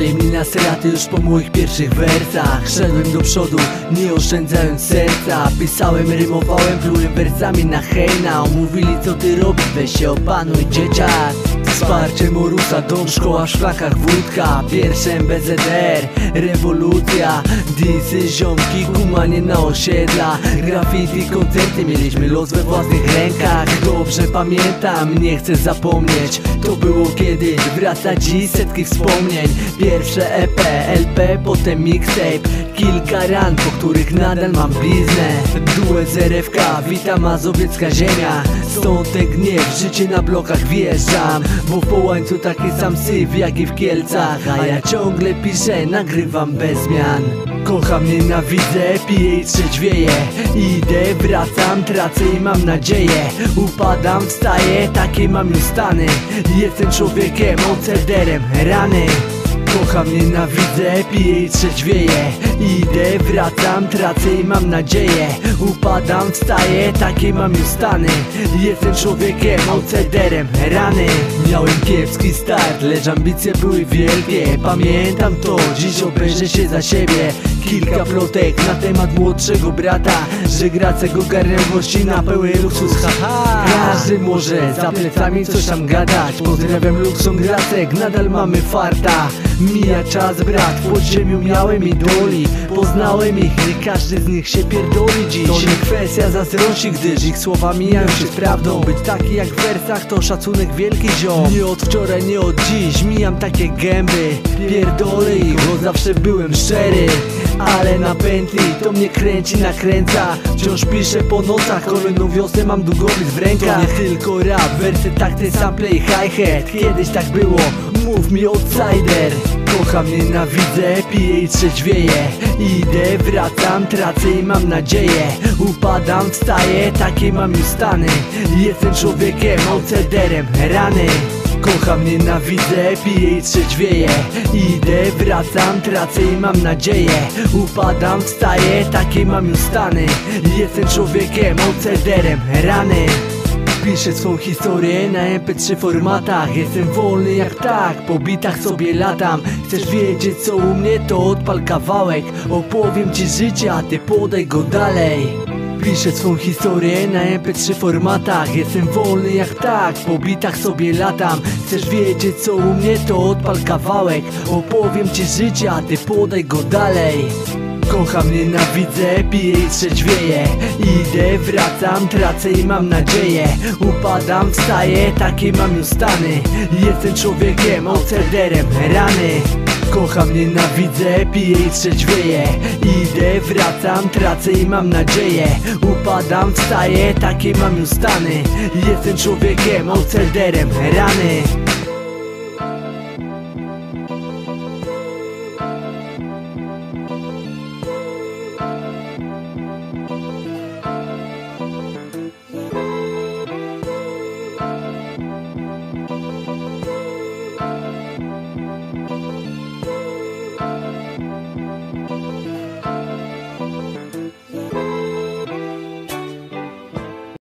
Pali mi na straty już po moich pierwszych wersach. Szedłem do przodu, nie oszczędzając serca. Pisałem, rymowałem, plułem wersami na hejna. Mówili co ty robisz, weź się opanuj dzieciak. Wsparcie Morusa, dom, szkoła, w szlakach wódka. Pierwsze MBZR, rewolucja. Disy, ziomki, kumanie na osiedla. Graffiti, koncerty, mieliśmy los we własnych rękach. Dobrze pamiętam, nie chcę zapomnieć. To było kiedyś, wraca dziś setki wspomnień Pierwsze EP, LP, potem mixtape. Kilka ran, po których nadal mam bliznę. Duet z RFK, witam mazowiecka ziemia. Stąd ten gniew, życie na blokach wjeżdżam. Bo w połańcu taki sam syf jak i w Kielcach. A ja ciągle piszę, nagrywam bez zmian. Kocham, nienawidzę, piję i trzeźwieję. Idę, wracam, tracę i mam nadzieję. Upadam, wstaję, takie mam już stany. Jestem człowiekiem, ocederem, rany Kocham, nienawidzę, piję i trzeźwieję. Idę, wracam, tracę i mam nadzieję. Upadam, wstaję, takie mam już stany. Jestem człowiekiem, ocederem, rany. Miałem kiepski start, lecz ambicje były wielkie. Pamiętam to, dziś obejrzę się za siebie. Kilka plotek na temat młodszego brata Że Gracego garniał gości na pełen luksus, haha Każdy może za plecami coś tam gadać. Pozdrawiam Luxon Gracek, nadal mamy farta Mija czas brat, w podziemiu miałem idoli Poznałem ich, nie każdy z nich się pierdoli dziś. To nie kwestia zazdrości, gdyż ich słowa mijają się z prawdą. Być taki jak w wersach to szacunek wielki ziom. Nie od wczoraj, nie od dziś, mijam takie gęby. Pierdolę ich, bo zawsze byłem szczery. Ale na pętli to mnie kręci, nakręca. Wciąż piszę po nocach, kolejną wiosnę mam długopis w rękach. To nie tylko rap, wersy, takty, sample i hi-hat. Kiedyś tak było, mów mi outsider Kocham, nienawidzę, piję i trzeźwieję. Idę, wracam, tracę i mam nadzieję. Upadam, wstaję, takie mam już stany. Jestem człowiekiem, outsiderem, rany. Kocham, nienawidzę, piję i trzeźwieję. Idę, wracam, tracę i mam nadzieję. Upadam, wstaję, takie mam już stany. Jestem człowiekiem, outsiderem, rany Piszę swą historię na MP3 formatach. Jestem wolny jak tak, po bitach sobie latam. Chcesz wiedzieć co u mnie, to odpal kawałek. Opowiem ci życie, a ty podaj go dalej. Piszę swą historię na MP3 formatach. Jestem wolny jak tak, po bitach sobie latam. Chcesz wiedzieć co u mnie, to odpal kawałek. Opowiem ci życie, a ty podaj go dalej Kocham, nienawidzę, piję i trzeźwieję. Idę, wracam, tracę i mam nadzieję. Upadam, wstaję, takie mam już stany. Jestem człowiekiem, ocederem, rany. Kocham, nienawidzę, piję i trzeźwieję. Idę, wracam, tracę i mam nadzieję. Upadam, wstaję, takie mam już stany. Jestem człowiekiem, ocederem, rany